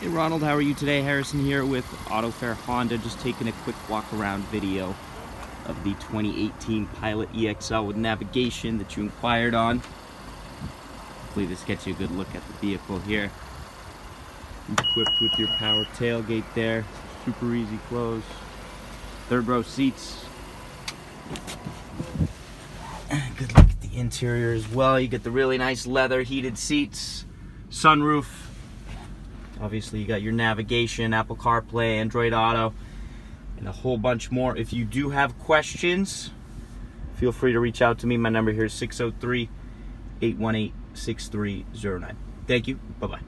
Hey Ronald, how are you today? Harrison here with AutoFair Honda, just taking a quick walk around video of the 2018 Pilot EXL with navigation that you inquired on. Hopefully this gets you a good look at the vehicle here. Equipped with your power tailgate there, super easy close. Third row seats. Good look at the interior as well. You get the really nice leather heated seats, sunroof, Obviously, you got your navigation, Apple CarPlay, Android Auto, and a whole bunch more. If you do have questions, feel free to reach out to me. My number here is 603 818 6309. Thank you. Bye bye.